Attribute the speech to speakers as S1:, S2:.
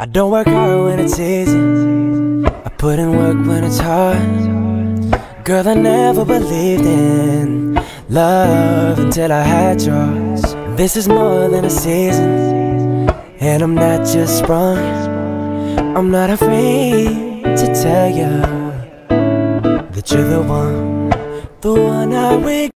S1: I don't work hard when it's easy. I put in work when it's hard. Girl, I never believed in love until I had yours. This is more than a season, and I'm not just sprung. I'm not afraid to tell you that you're the one, the one I wait.